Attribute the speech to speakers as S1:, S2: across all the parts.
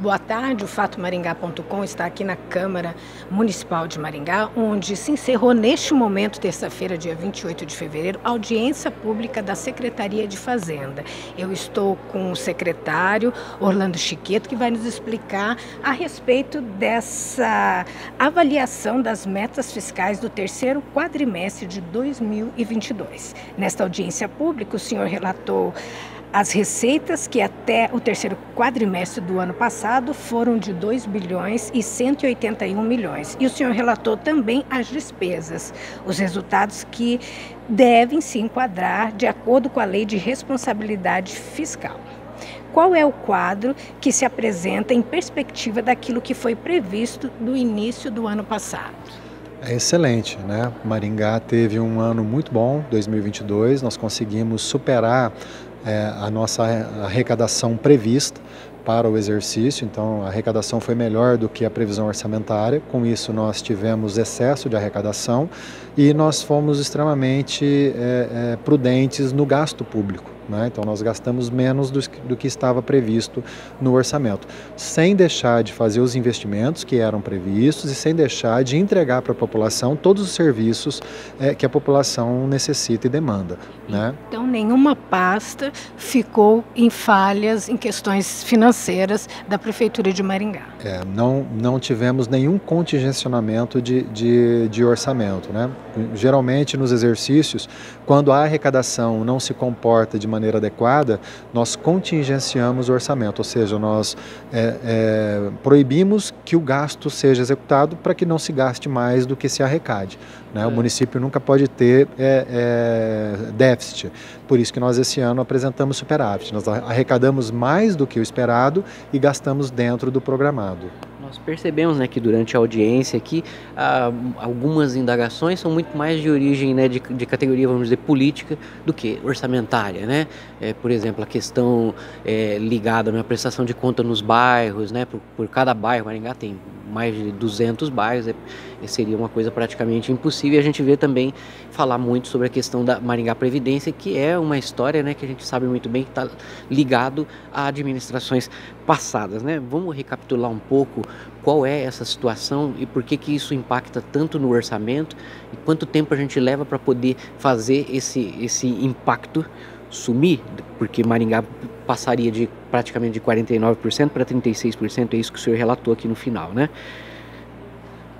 S1: Boa tarde, o fatomaringá.com está aqui na Câmara Municipal de Maringá, onde se encerrou neste momento, terça-feira, dia 28 de fevereiro, a audiência pública da Secretaria de Fazenda. Eu estou com o secretário Orlando Chiqueto, que vai nos explicar a respeito dessa avaliação das metas fiscais do terceiro quadrimestre de 2022. Nesta audiência pública, o senhor relatou as receitas, que até o terceiro quadrimestre do ano passado foram de 2 bilhões e 181 milhões. E o senhor relatou também as despesas, os resultados que devem se enquadrar de acordo com a lei de responsabilidade fiscal. Qual é o quadro que se apresenta em perspectiva daquilo que foi previsto no início do ano passado?
S2: É excelente, né? Maringá teve um ano muito bom, 2022. Nós conseguimos superar é, a nossa arrecadação prevista para o exercício, então a arrecadação foi melhor do que a previsão orçamentária, com isso nós tivemos excesso de arrecadação e nós fomos extremamente é, é, prudentes no gasto público. Né? Então, nós gastamos menos do, do, que estava previsto no orçamento, sem deixar de fazer os investimentos que eram previstos e sem deixar de entregar para a população todos os serviços é, que a população necessita e demanda. Né?
S1: Então, nenhuma pasta ficou em falhas em questões financeiras da Prefeitura de Maringá.
S2: É, não, não tivemos nenhum contingencionamento de, de, de orçamento. Né? Geralmente, nos exercícios, quando a arrecadação não se comporta de maneira maneira adequada, nós contingenciamos o orçamento, ou seja, nós é, é, proibimos que o gasto seja executado para que não se gaste mais do que se arrecade. Né? O é. município nunca pode ter é, é, déficit, por isso que nós esse ano apresentamos superávit. Nós arrecadamos mais do que o esperado e gastamos dentro do programado.
S3: Nós percebemos né, que durante a audiência aqui ah, algumas indagações são muito mais de origem né, de, de categoria, vamos dizer, política do que orçamentária. Né? É, por exemplo, a questão é, ligada à prestação de conta nos bairros, né? por, por cada bairro, Maringá tem mais de 200 bairros, é, seria uma coisa praticamente impossível. E a gente vê também falar muito sobre a questão da Maringá Previdência, que é uma história né, que a gente sabe muito bem que está ligado a administrações passadas. Né? Vamos recapitular um pouco qual é essa situação e por que, que isso impacta tanto no orçamento e quanto tempo a gente leva para poder fazer esse, esse impacto sumir, porque Maringá passaria de praticamente de 49% para 36%, é isso que o senhor relatou aqui no final, né?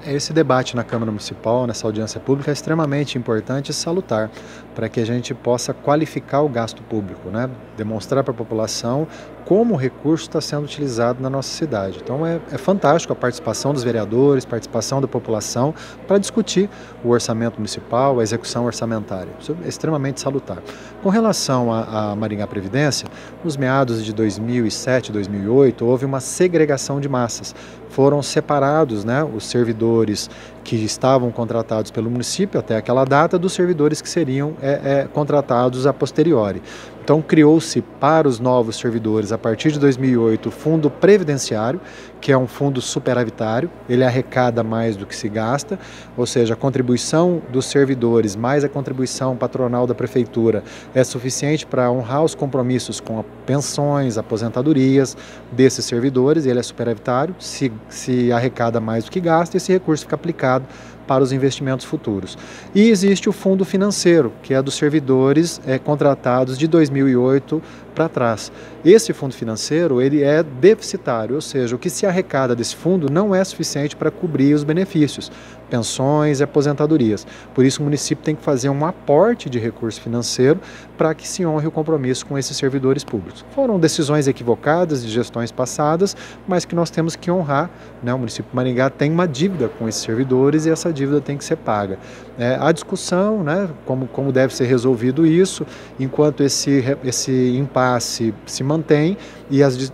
S2: Esse debate na Câmara Municipal, nessa audiência pública, é extremamente importante e salutar para que a gente possa qualificar o gasto público, né? demonstrar para a população como o recurso está sendo utilizado na nossa cidade. Então é, é fantástico a participação dos vereadores, participação da população para discutir o orçamento municipal, a execução orçamentária. Isso é extremamente salutar. Com relação à Maringá Previdência, nos meados de 2007, 2008, houve uma segregação de massas. Foram separados né, os servidores servidores que estavam contratados pelo município até aquela data dos servidores que seriam é, é, contratados a posteriori. Então criou-se para os novos servidores, a partir de 2008, o Fundo Previdenciário, que é um fundo superavitário, ele arrecada mais do que se gasta, ou seja, a contribuição dos servidores mais a contribuição patronal da prefeitura é suficiente para honrar os compromissos com pensões, aposentadorias desses servidores, ele é superavitário, se, se arrecada mais do que gasta, esse recurso fica aplicado mercado, para os investimentos futuros. E existe o fundo financeiro, que é dos servidores é, contratados de 2008 para trás. Esse fundo financeiro ele é deficitário, ou seja, o que se arrecada desse fundo não é suficiente para cobrir os benefícios, pensões e aposentadorias. Por isso o município tem que fazer um aporte de recurso financeiro para que se honre o compromisso com esses servidores públicos. Foram decisões equivocadas de gestões passadas, mas que nós temos que honrar. Né? O município de Maringá tem uma dívida com esses servidores e essa dívida tem que ser paga. É, a discussão, né, como, como deve ser resolvido isso, enquanto esse, esse impasse se mantém e as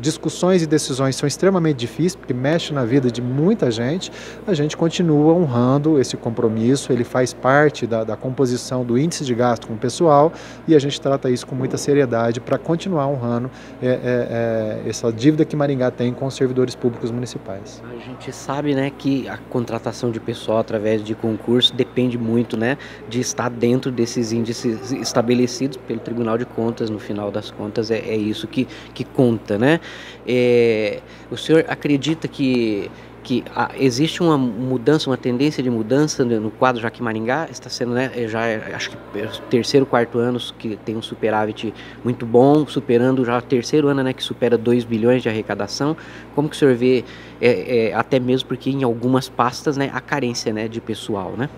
S2: discussões e decisões são extremamente difíceis, porque mexe na vida de muita gente, a gente continua honrando esse compromisso, ele faz parte da, da composição do índice de gasto com o pessoal e a gente trata isso com muita seriedade para continuar honrando é, é, é, essa dívida que Maringá tem com os servidores públicos municipais.
S3: A gente sabe né, que a contratação de pessoal através de concurso depende muito né, de estar dentro desses índices estabelecidos pelo Tribunal de Contas, no final das contas, é, é isso que que conta, né? É, o senhor acredita que que existe uma mudança, uma tendência de mudança no quadro Jaque Maringá, está sendo, né, já é, acho que é o terceiro, quarto ano que tem um superávit muito bom, superando já o terceiro ano, né, que supera 2 bilhões de arrecadação. Como que o senhor vê, é, é, até mesmo porque em algumas pastas, né, a carência, né, de pessoal, né?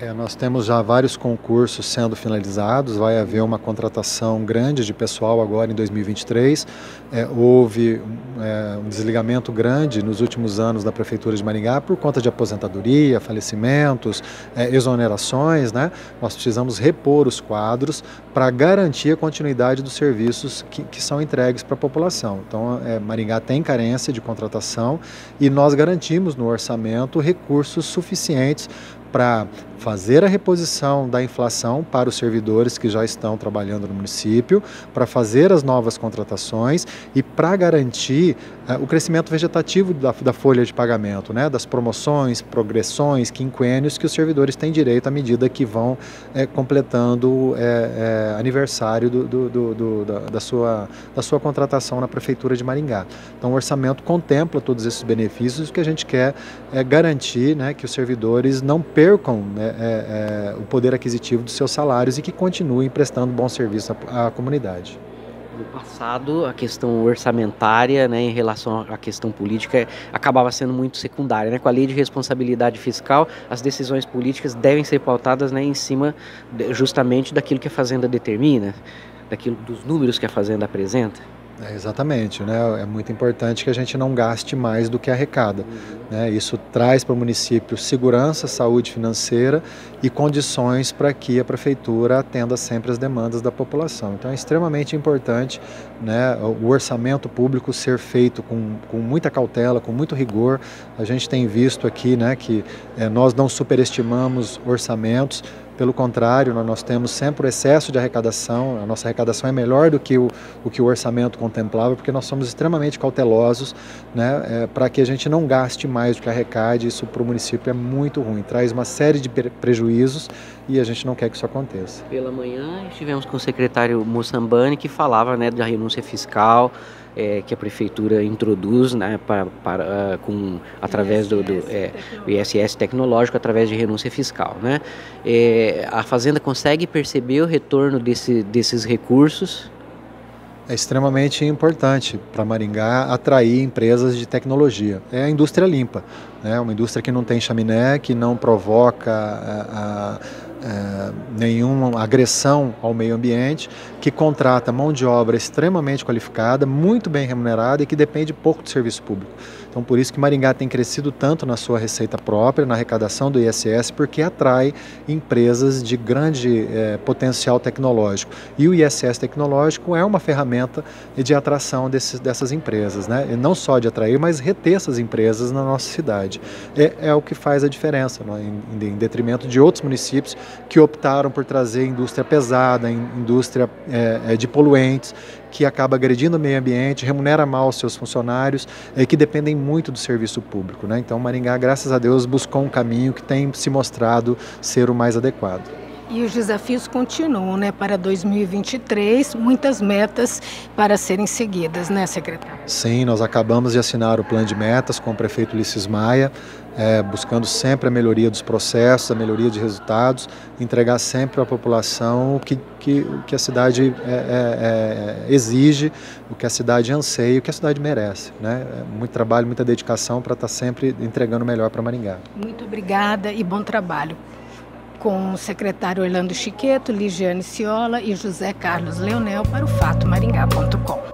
S2: É, nós temos já vários concursos sendo finalizados, vai haver uma contratação grande de pessoal agora em 2023. É, houve é, um desligamento grande nos últimos anos da Prefeitura de Maringá por conta de aposentadoria, falecimentos, é, exonerações. Né? Nós precisamos repor os quadros para garantir a continuidade dos serviços que, que são entregues para a população. Então, é, Maringá tem carência de contratação e nós garantimos no orçamento recursos suficientes para fazer a reposição da inflação para os servidores que já estão trabalhando no município, para fazer as novas contratações e para garantir o crescimento vegetativo da, da, folha de pagamento, né, das promoções, progressões, quinquênios que os servidores têm direito à medida que vão é, completando é, é, aniversário do, do, do, da, da, sua, da sua contratação na Prefeitura de Maringá. Então o orçamento contempla todos esses benefícios que a gente quer é garantir né, que os servidores não percam percam né, é, é, o poder aquisitivo dos seus salários e que continuem prestando bom serviço à, à comunidade.
S3: No passado, a questão orçamentária, né, em relação à questão política, acabava sendo muito secundária. Né? Com a lei de responsabilidade fiscal, as decisões políticas devem ser pautadas né, em cima justamente daquilo que a Fazenda determina, daquilo dos números que a Fazenda apresenta.
S2: É, exatamente, né? é muito importante que a gente não gaste mais do que arrecada. Uhum. Né? Isso traz para o município segurança, saúde financeira e condições para que a prefeitura atenda sempre as demandas da população. Então é extremamente importante né, o orçamento público ser feito com, com muita cautela, com muito rigor. A gente tem visto aqui né, que é, nós não superestimamos orçamentos, pelo contrário, nós temos sempre o excesso de arrecadação, a nossa arrecadação é melhor do que o, o que o orçamento contemplava, porque nós somos extremamente cautelosos né, é, para que a gente não gaste mais do que arrecade. Isso para o município é muito ruim, traz uma série de prejuízos e a gente não quer que isso aconteça.
S3: Pela manhã estivemos com o secretário Moçambani que falava né, da renúncia fiscal é, que a prefeitura introduz né, com, através do, do é, ISS tecnológico, através de renúncia fiscal. Né? É, a Fazenda consegue perceber o retorno desse, desses recursos?
S2: É extremamente importante para Maringá atrair empresas de tecnologia. É a indústria limpa, né? uma indústria que não tem chaminé, que não provoca a, a é, nenhuma agressão ao meio ambiente, que contrata mão de obra extremamente qualificada, muito bem remunerada e que depende pouco do serviço público. Então, por isso que Maringá tem crescido tanto na sua receita própria, na arrecadação do ISS, porque atrai empresas de grande é, potencial tecnológico. E o ISS tecnológico é uma ferramenta de atração desses, dessas empresas, né? E não só de atrair, mas reter essas empresas na nossa cidade. É, é o que faz a diferença, né? em, em, detrimento de outros municípios que optaram por trazer indústria pesada, indústria é, é de poluentes que acaba agredindo o meio ambiente, remunera mal os seus funcionários e que dependem muito do serviço público. Né? Então, Maringá, graças a Deus, buscou um caminho que tem se mostrado ser o mais adequado.
S1: E os desafios continuam, né? Para 2023, muitas metas para serem seguidas, né, secretário?
S2: Sim, nós acabamos de assinar o plano de metas com o prefeito Ulisses Maia, é, buscando sempre a melhoria dos processos, a melhoria de resultados, entregar sempre à população o que, que, que a cidade é, é, é exige, o que a cidade anseia, o que a cidade merece. Né? É muito trabalho, muita dedicação para estar sempre entregando o melhor para Maringá.
S1: Muito obrigada e bom trabalho com o secretário Orlando Chiqueto, Ligiane Ciola e José Carlos Leonel para o fatomaringá.com.